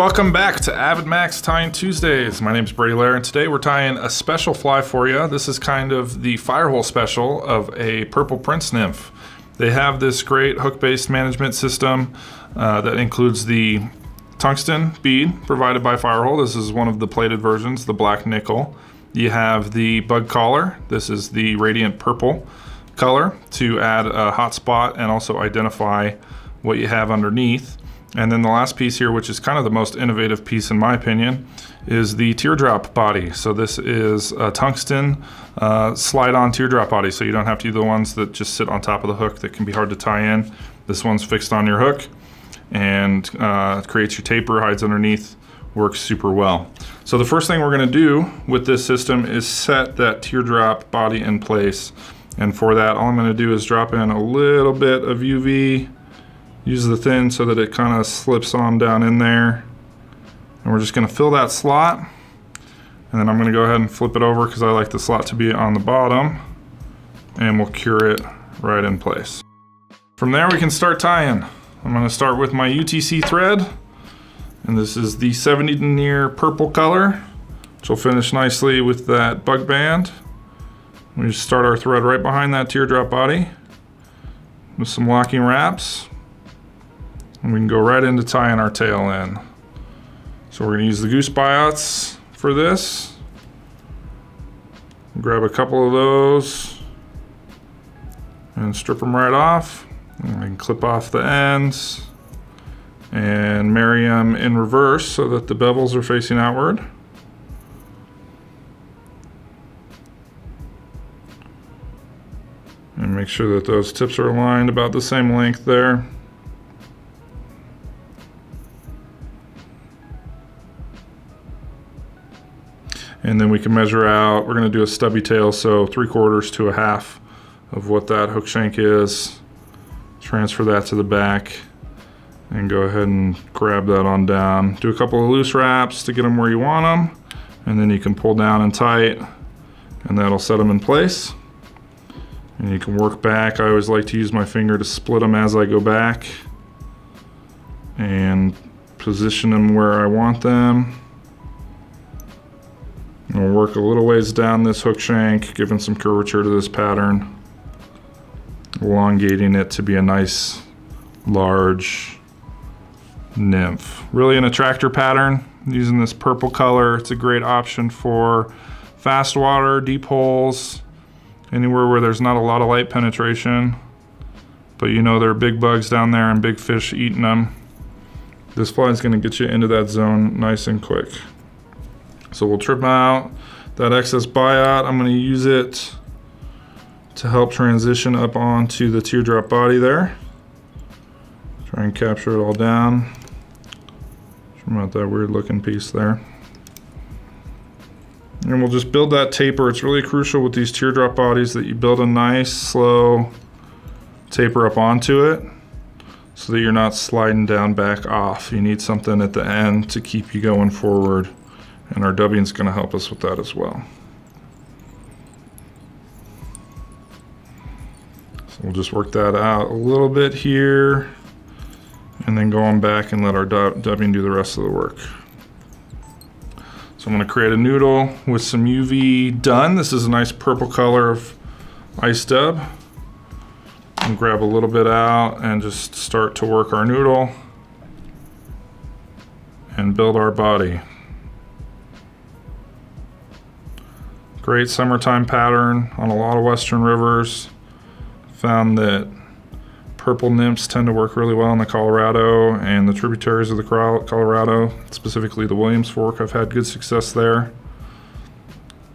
welcome back to AvidMax Tying Tuesdays. My name is Brady Laehr, and today we're tying a special fly for you. This is kind of the firehole special of a purple prince nymph. They have this great hook-based management system uh, that includes the tungsten bead provided by Firehole. This is one of the plated versions, the black nickel. You have the bug collar. This is the radiant purple color to add a hot spot and also identify what you have underneath. And then the last piece here, which is kind of the most innovative piece in my opinion, is the teardrop body. So this is a tungsten uh, slide-on teardrop body, so you don't have to do the ones that just sit on top of the hook that can be hard to tie in. This one's fixed on your hook and uh, creates your taper, hides underneath, works super well. So the first thing we're gonna do with this system is set that teardrop body in place. And for that, all I'm gonna do is drop in a little bit of UV use the thin so that it kind of slips on down in there. And we're just gonna fill that slot. And then I'm gonna go ahead and flip it over because I like the slot to be on the bottom. And we'll cure it right in place. From there we can start tying. I'm gonna start with my UTC thread. And this is the 70 denier purple color, which will finish nicely with that bug band. We just start our thread right behind that teardrop body with some locking wraps. And we can go right into tying our tail in. So we're gonna use the goose biots for this. Grab a couple of those and strip them right off. And can clip off the ends and marry them in reverse so that the bevels are facing outward. And make sure that those tips are aligned about the same length there. Then we can measure out, we're gonna do a stubby tail, so three quarters to a half of what that hook shank is. Transfer that to the back and go ahead and grab that on down. Do a couple of loose wraps to get them where you want them. And then you can pull down and tight and that'll set them in place. And you can work back. I always like to use my finger to split them as I go back and position them where I want them. And we'll work a little ways down this hook shank, giving some curvature to this pattern, elongating it to be a nice, large nymph. Really an attractor pattern, using this purple color. It's a great option for fast water, deep holes, anywhere where there's not a lot of light penetration. But you know there are big bugs down there and big fish eating them. This fly is gonna get you into that zone nice and quick. So we'll trim out that excess biot. I'm gonna use it to help transition up onto the teardrop body there. Try and capture it all down. Trim out that weird looking piece there. And we'll just build that taper. It's really crucial with these teardrop bodies that you build a nice, slow taper up onto it so that you're not sliding down back off. You need something at the end to keep you going forward. And our dubbing is going to help us with that as well. So we'll just work that out a little bit here and then go on back and let our dubbing do the rest of the work. So I'm going to create a noodle with some UV dub. This is a nice purple color of ice dub. And grab a little bit out and just start to work our noodle and build our body. Great summertime pattern on a lot of western rivers. Found that purple nymphs tend to work really well in the Colorado and the tributaries of the Colorado, specifically the Williams Fork. I've had good success there.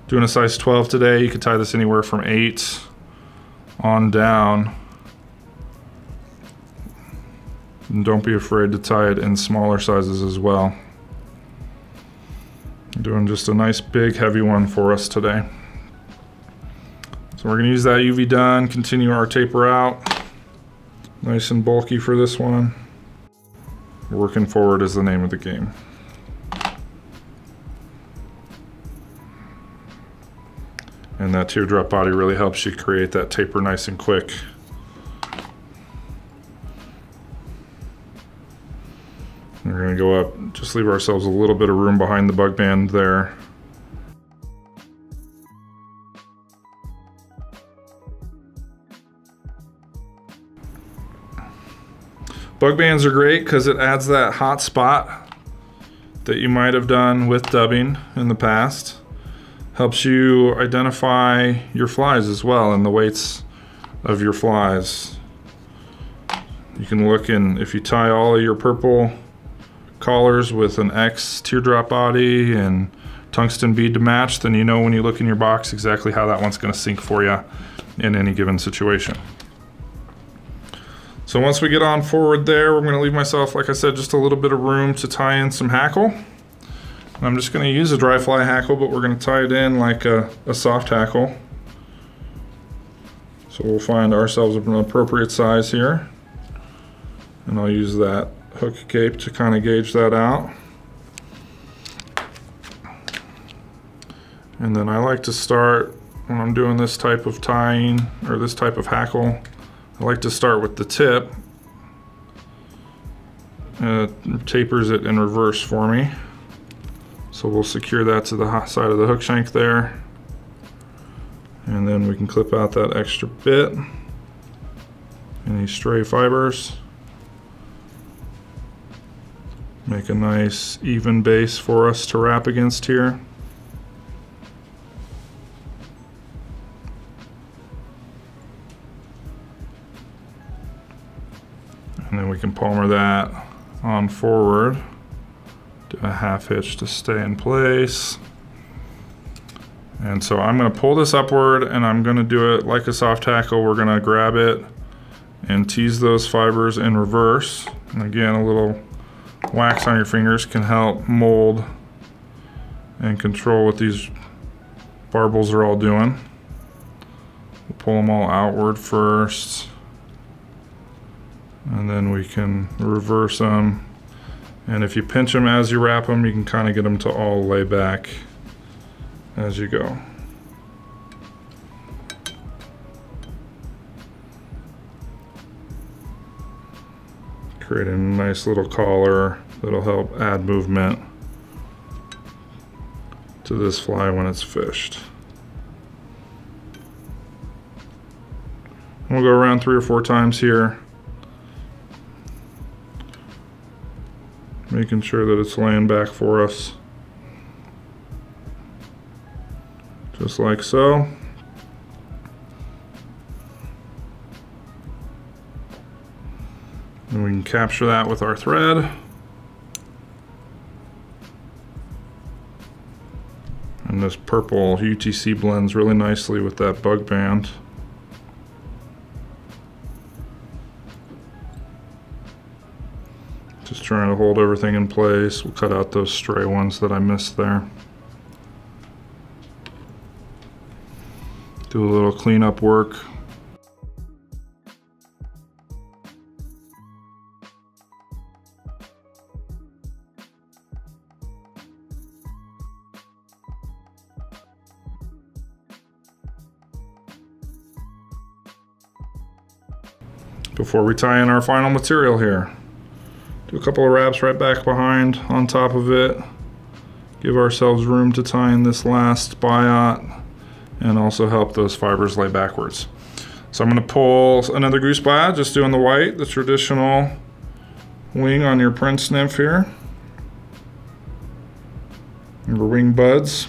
Doing a size 12 today, you could tie this anywhere from 8 on down. And don't be afraid to tie it in smaller sizes as well. Doing just a nice big heavy one for us today. So we're gonna use that UV dub, continue our taper out. Nice and bulky for this one. Working forward is the name of the game. And that teardrop body really helps you create that taper nice and quick. We're gonna go up, just leave ourselves a little bit of room behind the bug band there. Bug bands are great because it adds that hot spot that you might have done with dubbing in the past. Helps you identify your flies as well and the weights of your flies. You can look in, if you tie all of your purple collars with an X teardrop body and tungsten bead to match, then you know when you look in your box exactly how that one's gonna sink for you in any given situation. So once we get on forward there, we're gonna leave myself, like I said, just a little bit of room to tie in some hackle. And I'm just gonna use a dry fly hackle, but we're gonna tie it in like a, a soft hackle. So we'll find ourselves an appropriate size here. And I'll use that hook cape to kind of gauge that out. And then I like to start when I'm doing this type of tying or this type of hackle I like to start with the tip. Uh, tapers it in reverse for me. So we'll secure that to the side of the hook shank there. And then we can clip out that extra bit. Any stray fibers. Make a nice even base for us to wrap against here. And then we can palmer that on forward. Do a half hitch to stay in place. And so I'm gonna pull this upward and I'm gonna do it like a soft hackle. We're gonna grab it and tease those fibers in reverse. And again, a little wax on your fingers can help mold and control what these barbules are all doing. We'll pull them all outward first and then we can reverse them and if you pinch them as you wrap them you can kind of get them to all lay back as you go create a nice little collar that'll help add movement to this fly when it's fished. We'll go around three or four times here making sure that it's laying back for us. Just like so and we can capture that with our thread and this purple UTC blends really nicely with that bug band Just trying to hold everything in place. We'll cut out those stray ones that I missed there. Do a little cleanup work. Before we tie in our final material here. Do a couple of wraps right back behind on top of it. Give ourselves room to tie in this last biot and also help those fibers lay backwards. So I'm going to pull another goose biot, just doing the white, the traditional wing on your Prince nymph here. Your wing buds.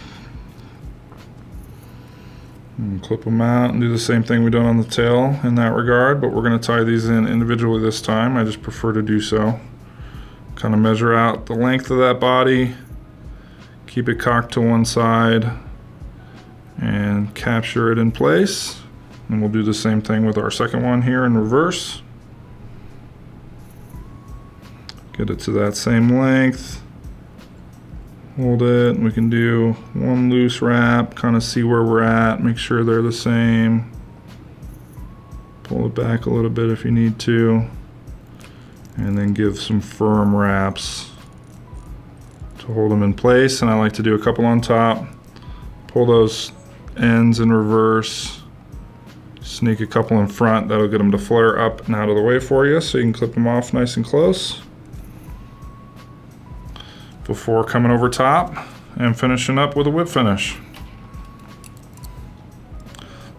And clip them out and do the same thing we done on the tail in that regard, but we're going to tie these in individually this time. I just prefer to do so. Kind of measure out the length of that body, keep it cocked to one side, and capture it in place. And we'll do the same thing with our second one here in reverse. Get it to that same length. Hold it, we can do one loose wrap, kind of see where we're at, make sure they're the same. Pull it back a little bit if you need to. And then give some firm wraps to hold them in place and I like to do a couple on top. Pull those ends in reverse. Sneak a couple in front that'll get them to flare up and out of the way for you so you can clip them off nice and close before coming over top and finishing up with a whip finish.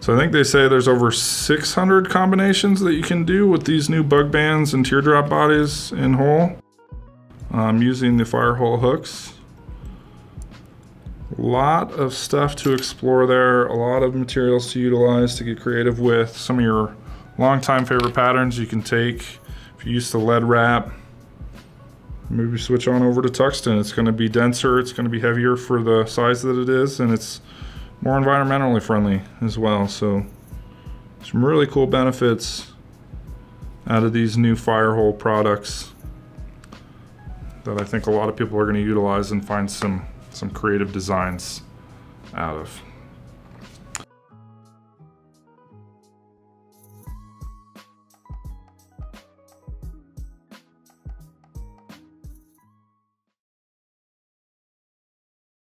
So I think they say there's over 600 combinations that you can do with these new bug bands and teardrop bodies in hole um, using the Firehole hooks. A lot of stuff to explore there, a lot of materials to utilize to get creative with. Some of your longtime favorite patterns you can take. If you use the lead wrap, maybe switch on over to tungsten. It's going to be denser, it's going to be heavier for the size that it is, and it's more environmentally friendly as well. So some really cool benefits out of these new Firehole products that I think a lot of people are going to utilize and find some some creative designs out of.